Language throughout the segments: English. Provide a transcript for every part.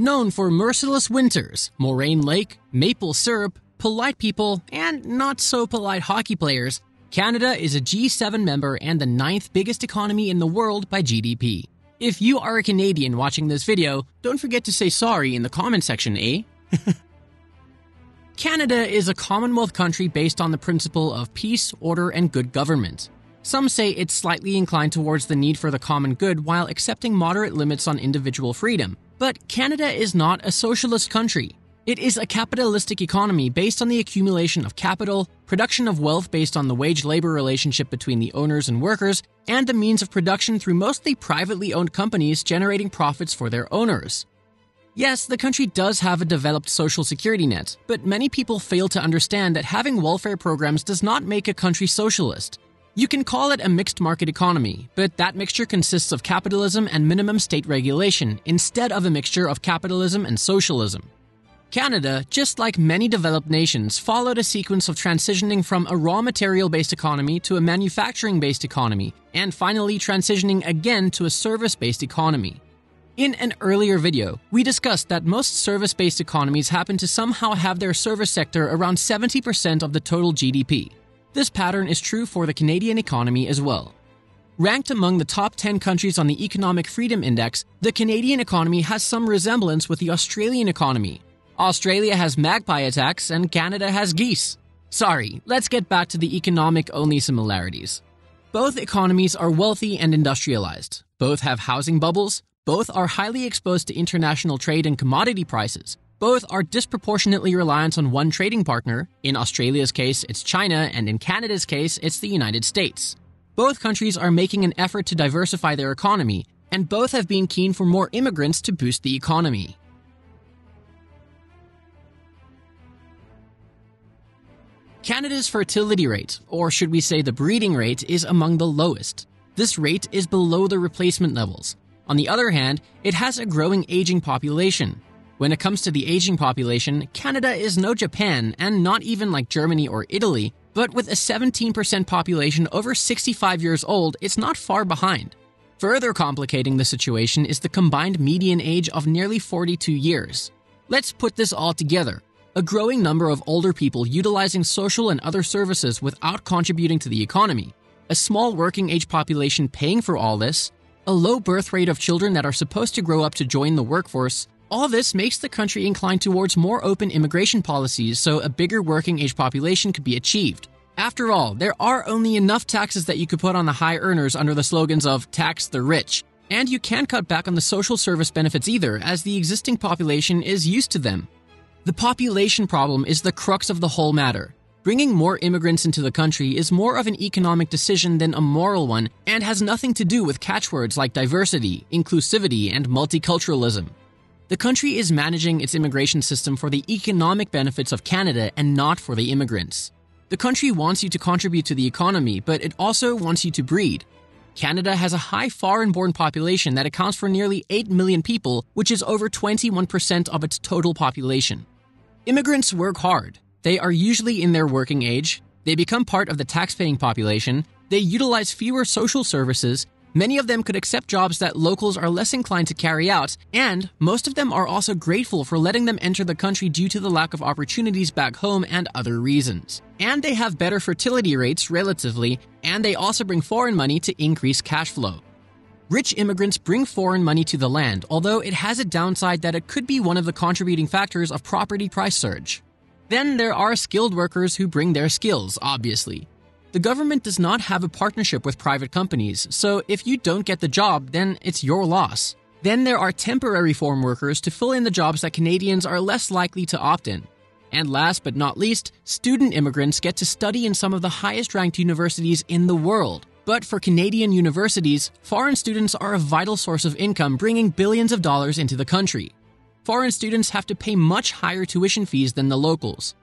Known for merciless winters, Moraine Lake, maple syrup, polite people, and not so polite hockey players, Canada is a G7 member and the ninth biggest economy in the world by GDP. If you are a Canadian watching this video, don't forget to say sorry in the comment section, eh? Canada is a Commonwealth country based on the principle of peace, order, and good government. Some say it's slightly inclined towards the need for the common good while accepting moderate limits on individual freedom. But Canada is not a socialist country. It is a capitalistic economy based on the accumulation of capital, production of wealth based on the wage labor relationship between the owners and workers, and the means of production through mostly privately owned companies generating profits for their owners. Yes, the country does have a developed social security net, but many people fail to understand that having welfare programs does not make a country socialist. You can call it a mixed market economy, but that mixture consists of capitalism and minimum state regulation instead of a mixture of capitalism and socialism. Canada, just like many developed nations, followed a sequence of transitioning from a raw material based economy to a manufacturing based economy, and finally transitioning again to a service based economy. In an earlier video, we discussed that most service based economies happen to somehow have their service sector around 70% of the total GDP. This pattern is true for the Canadian economy as well. Ranked among the top 10 countries on the Economic Freedom Index, the Canadian economy has some resemblance with the Australian economy. Australia has magpie attacks and Canada has geese. Sorry, let's get back to the economic only similarities. Both economies are wealthy and industrialized. Both have housing bubbles, both are highly exposed to international trade and commodity prices. Both are disproportionately reliant on one trading partner. In Australia's case, it's China, and in Canada's case, it's the United States. Both countries are making an effort to diversify their economy, and both have been keen for more immigrants to boost the economy. Canada's fertility rate, or should we say the breeding rate, is among the lowest. This rate is below the replacement levels, on the other hand, it has a growing aging population. When it comes to the aging population, Canada is no Japan and not even like Germany or Italy, but with a 17% population over 65 years old, it's not far behind. Further complicating the situation is the combined median age of nearly 42 years. Let's put this all together. A growing number of older people utilizing social and other services without contributing to the economy, a small working age population paying for all this, a low birth rate of children that are supposed to grow up to join the workforce, all this makes the country inclined towards more open immigration policies so a bigger working age population could be achieved. After all, there are only enough taxes that you could put on the high earners under the slogans of tax the rich. And you can't cut back on the social service benefits either, as the existing population is used to them. The population problem is the crux of the whole matter. Bringing more immigrants into the country is more of an economic decision than a moral one and has nothing to do with catchwords like diversity, inclusivity, and multiculturalism. The country is managing its immigration system for the economic benefits of Canada and not for the immigrants. The country wants you to contribute to the economy, but it also wants you to breed. Canada has a high foreign born population that accounts for nearly 8 million people, which is over 21% of its total population. Immigrants work hard, they are usually in their working age, they become part of the tax-paying population, they utilize fewer social services, many of them could accept jobs that locals are less inclined to carry out, and most of them are also grateful for letting them enter the country due to the lack of opportunities back home and other reasons. And they have better fertility rates relatively, and they also bring foreign money to increase cash flow. Rich immigrants bring foreign money to the land, although it has a downside that it could be one of the contributing factors of property price surge. Then there are skilled workers who bring their skills, obviously. The government does not have a partnership with private companies, so if you don't get the job, then it's your loss. Then there are temporary foreign workers to fill in the jobs that Canadians are less likely to opt in. And last but not least, student immigrants get to study in some of the highest ranked universities in the world. But for Canadian universities, foreign students are a vital source of income, bringing billions of dollars into the country foreign students have to pay much higher tuition fees than the locals.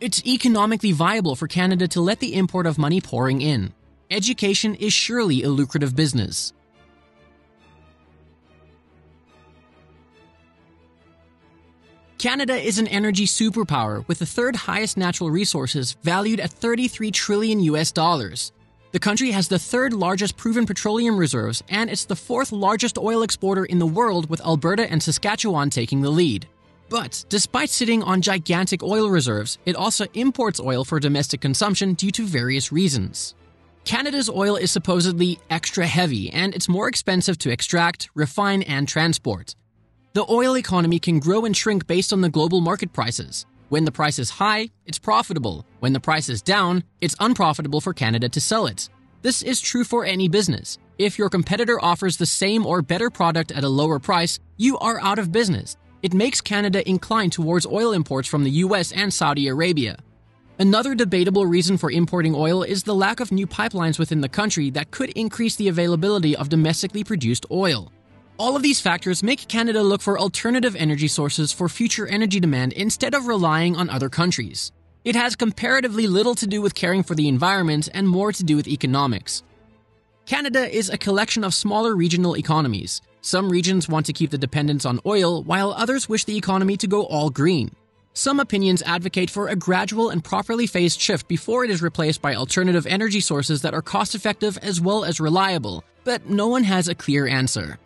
It's economically viable for Canada to let the import of money pouring in. Education is surely a lucrative business. Canada is an energy superpower with the third highest natural resources valued at 33 trillion US dollars. The country has the third largest proven petroleum reserves, and it's the fourth largest oil exporter in the world, with Alberta and Saskatchewan taking the lead. But despite sitting on gigantic oil reserves, it also imports oil for domestic consumption due to various reasons. Canada's oil is supposedly extra heavy, and it's more expensive to extract, refine, and transport. The oil economy can grow and shrink based on the global market prices. When the price is high, it's profitable. When the price is down, it's unprofitable for Canada to sell it. This is true for any business. If your competitor offers the same or better product at a lower price, you are out of business. It makes Canada inclined towards oil imports from the US and Saudi Arabia. Another debatable reason for importing oil is the lack of new pipelines within the country that could increase the availability of domestically produced oil. All of these factors make Canada look for alternative energy sources for future energy demand instead of relying on other countries. It has comparatively little to do with caring for the environment and more to do with economics. Canada is a collection of smaller regional economies. Some regions want to keep the dependence on oil, while others wish the economy to go all green. Some opinions advocate for a gradual and properly phased shift before it is replaced by alternative energy sources that are cost effective as well as reliable, but no one has a clear answer.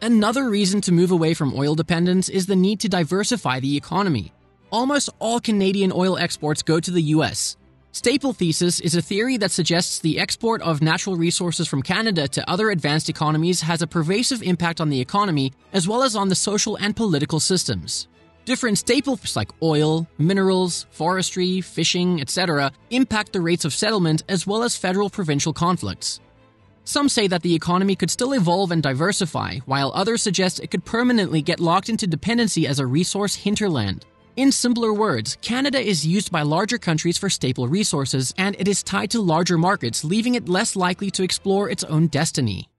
Another reason to move away from oil dependence is the need to diversify the economy. Almost all Canadian oil exports go to the US. Staple thesis is a theory that suggests the export of natural resources from Canada to other advanced economies has a pervasive impact on the economy as well as on the social and political systems. Different staples like oil, minerals, forestry, fishing, etc., impact the rates of settlement as well as federal provincial conflicts. Some say that the economy could still evolve and diversify, while others suggest it could permanently get locked into dependency as a resource hinterland. In simpler words, Canada is used by larger countries for staple resources, and it is tied to larger markets, leaving it less likely to explore its own destiny.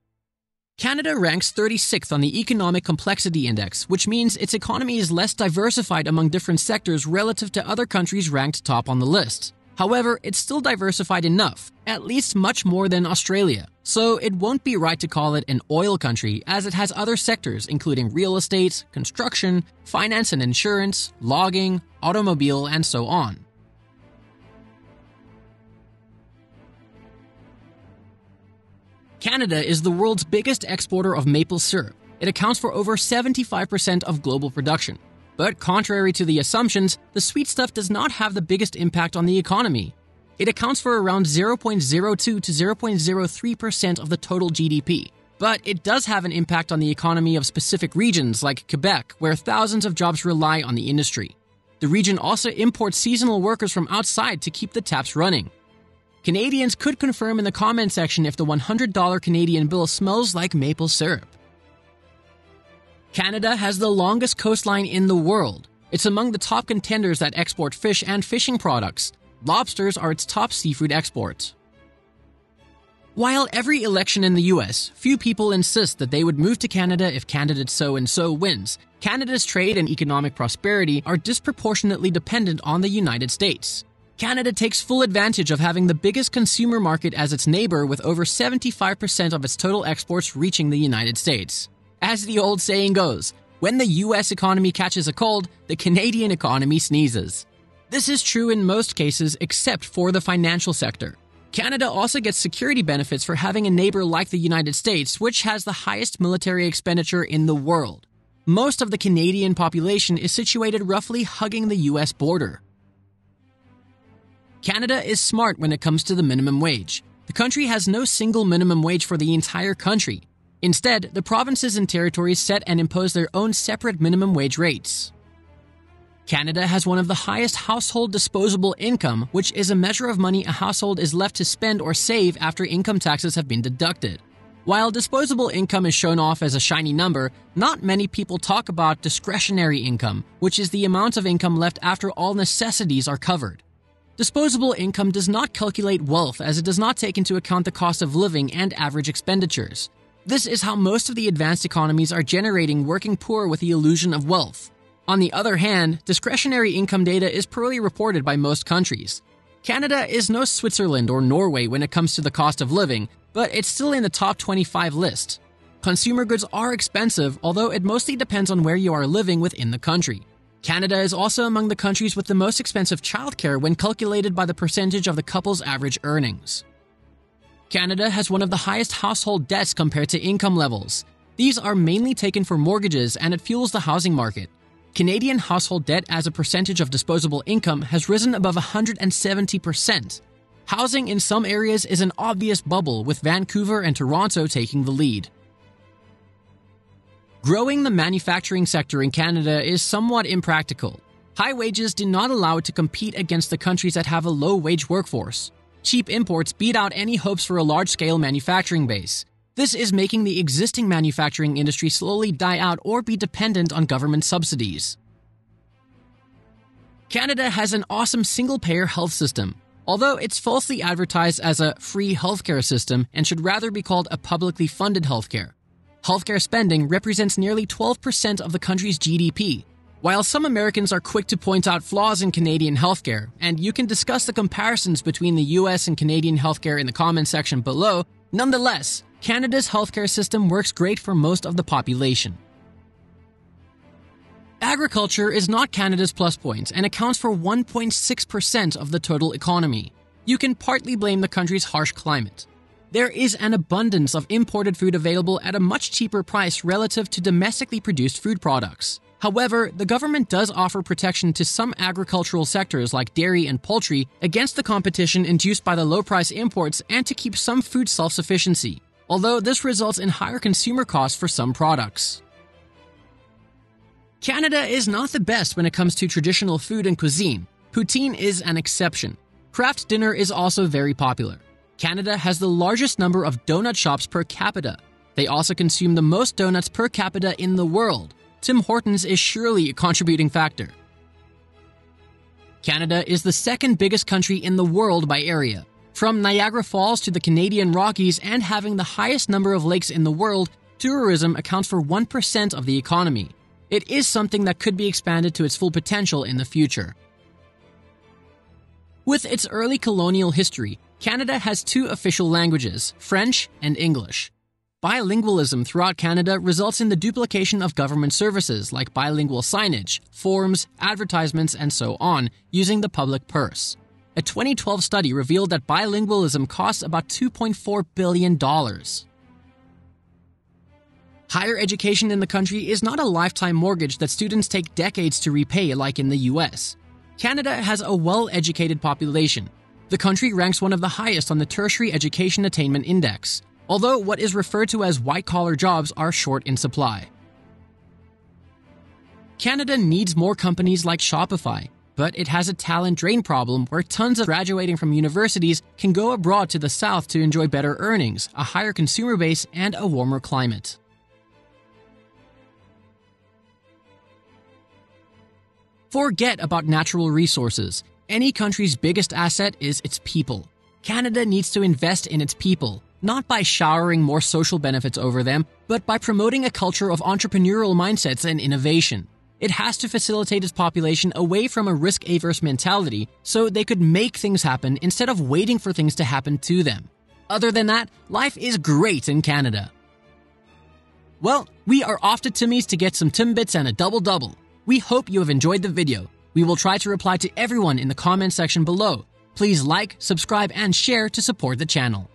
Canada ranks 36th on the Economic Complexity Index, which means its economy is less diversified among different sectors relative to other countries ranked top on the list. However, it's still diversified enough, at least much more than Australia, so it won't be right to call it an oil country as it has other sectors including real estate, construction, finance and insurance, logging, automobile, and so on. Canada is the world's biggest exporter of maple syrup. It accounts for over 75% of global production. But contrary to the assumptions, the sweet stuff does not have the biggest impact on the economy. It accounts for around 0.02 to 0.03% of the total GDP. But it does have an impact on the economy of specific regions like Quebec, where thousands of jobs rely on the industry. The region also imports seasonal workers from outside to keep the taps running. Canadians could confirm in the comment section if the $100 Canadian bill smells like maple syrup. Canada has the longest coastline in the world. It's among the top contenders that export fish and fishing products. Lobsters are its top seafood exports. While every election in the US, few people insist that they would move to Canada if candidate so and so wins. Canada's trade and economic prosperity are disproportionately dependent on the United States. Canada takes full advantage of having the biggest consumer market as its neighbor with over 75% of its total exports reaching the United States. As the old saying goes, when the US economy catches a cold, the Canadian economy sneezes. This is true in most cases except for the financial sector. Canada also gets security benefits for having a neighbor like the United States, which has the highest military expenditure in the world. Most of the Canadian population is situated roughly hugging the US border. Canada is smart when it comes to the minimum wage. The country has no single minimum wage for the entire country. Instead, the provinces and territories set and impose their own separate minimum wage rates. Canada has one of the highest household disposable income, which is a measure of money a household is left to spend or save after income taxes have been deducted. While disposable income is shown off as a shiny number, not many people talk about discretionary income, which is the amount of income left after all necessities are covered. Disposable income does not calculate wealth as it does not take into account the cost of living and average expenditures. This is how most of the advanced economies are generating working poor with the illusion of wealth. On the other hand, discretionary income data is poorly reported by most countries. Canada is no Switzerland or Norway when it comes to the cost of living, but it's still in the top 25 list. Consumer goods are expensive, although it mostly depends on where you are living within the country. Canada is also among the countries with the most expensive childcare when calculated by the percentage of the couple's average earnings. Canada has one of the highest household debts compared to income levels. These are mainly taken for mortgages and it fuels the housing market. Canadian household debt as a percentage of disposable income has risen above 170%. Housing in some areas is an obvious bubble, with Vancouver and Toronto taking the lead. Growing the manufacturing sector in Canada is somewhat impractical. High wages do not allow it to compete against the countries that have a low wage workforce. Cheap imports beat out any hopes for a large scale manufacturing base. This is making the existing manufacturing industry slowly die out or be dependent on government subsidies. Canada has an awesome single payer health system, although it's falsely advertised as a free healthcare system and should rather be called a publicly funded healthcare. Healthcare spending represents nearly 12% of the country's GDP. While some Americans are quick to point out flaws in Canadian healthcare, and you can discuss the comparisons between the US and Canadian healthcare in the comments section below, nonetheless, Canada's healthcare system works great for most of the population. Agriculture is not Canada's plus points plus point and accounts for 1.6% of the total economy. You can partly blame the country's harsh climate. There is an abundance of imported food available at a much cheaper price relative to domestically produced food products. However, the government does offer protection to some agricultural sectors like dairy and poultry against the competition induced by the low price imports and to keep some food self sufficiency, although this results in higher consumer costs for some products. Canada is not the best when it comes to traditional food and cuisine. Poutine is an exception. Kraft dinner is also very popular. Canada has the largest number of donut shops per capita. They also consume the most donuts per capita in the world. Tim Hortons is surely a contributing factor. Canada is the second biggest country in the world by area. From Niagara Falls to the Canadian Rockies and having the highest number of lakes in the world, tourism accounts for 1% of the economy. It is something that could be expanded to its full potential in the future. With its early colonial history, Canada has two official languages, French and English. Bilingualism throughout Canada results in the duplication of government services like bilingual signage, forms, advertisements, and so on, using the public purse. A 2012 study revealed that bilingualism costs about $2.4 billion. Higher education in the country is not a lifetime mortgage that students take decades to repay like in the US. Canada has a well educated population. The country ranks one of the highest on the Tertiary Education Attainment Index, although what is referred to as white collar jobs are short in supply. Canada needs more companies like Shopify, but it has a talent drain problem where tons of graduating from universities can go abroad to the south to enjoy better earnings, a higher consumer base, and a warmer climate. Forget about natural resources. Any country's biggest asset is its people. Canada needs to invest in its people, not by showering more social benefits over them, but by promoting a culture of entrepreneurial mindsets and innovation. It has to facilitate its population away from a risk averse mentality so they could make things happen instead of waiting for things to happen to them. Other than that, life is great in Canada. Well, we are off to Timmy's to get some Timbits and a double double. We hope you have enjoyed the video. We will try to reply to everyone in the comment section below. Please like, subscribe, and share to support the channel.